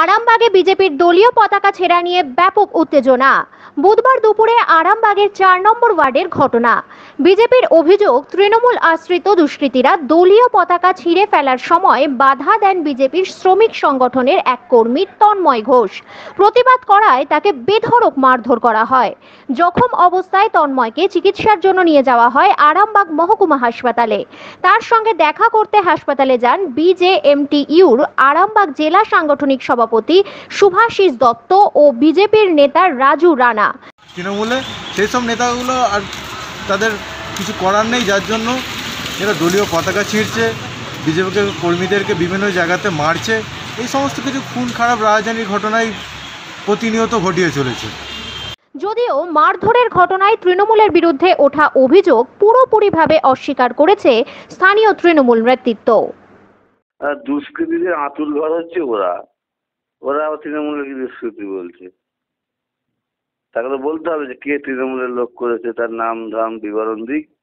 আরামবাগে বিজেপির দলীয় পতাকা ছেঁড়া নিয়ে ব্যাপক উত্তেজনা। বুধবার দুপুরে আরামবাগের চার নম্বর ওয়ার্ডের ঘটনা। বিজেপির অভিযোগ, তৃণমূল আশ্রিত দুষ্কৃতীরা দলীয় পতাকা ছিঁড়ে ফেলার সময় বাধা দেন বিজেপির শ্রমিক সংগঠনের এক কর্মী তন্ময় ঘোষ। প্রতিবাদ করায় তাকে বেধড়ক মারধর করা হয়। জখম অবস্থায় তন্ময়কে চিকিৎসার জন্য নিয়ে যাওয়া হয় আরামবাগ মহকুমা হাসপাতালে। তার সঙ্গে দেখা করতে হাসপাতালে যান বিজেএমটিইউর আরামবাগ জেলা সাংগঠনিক সভাপতি শুভাশিস দত্ত ও বিজেপির নেতা রাজু রানা। তৃণমূলে সেই সব নেতাগুলো আর তাদের কিছু করার নেই যার জন্য এরা দলীয় পতাকা ছিঁড়ছে বিজেপিকে কর্মীদেরকে বিভিন্ন জায়গাতে মারছে। এই সমস্ত কিছু খুন খারাপ রাজধানীর ঘটনাই প্রতিনিয়ত ঘটিয়ে চলেছে। যদিও মারধরের ঘটনায় তৃণমূলের বিরুদ্ধে ওঠা অভিযোগ পুরোপুরিভাবে অস্বীকার করেছে স্থানীয় তৃণমূল নেতৃত্ব। দুষ্কৃতীদের আঁতুল ঘর হচ্ছে ওরা। ওরা আবার তৃণমূলের দুষ্কৃতি বলছে? তাকে তো বলতে হবে যে কে তৃণমূলের লোক করেছে, তার নাম, ধাম, বিবরণ দিক।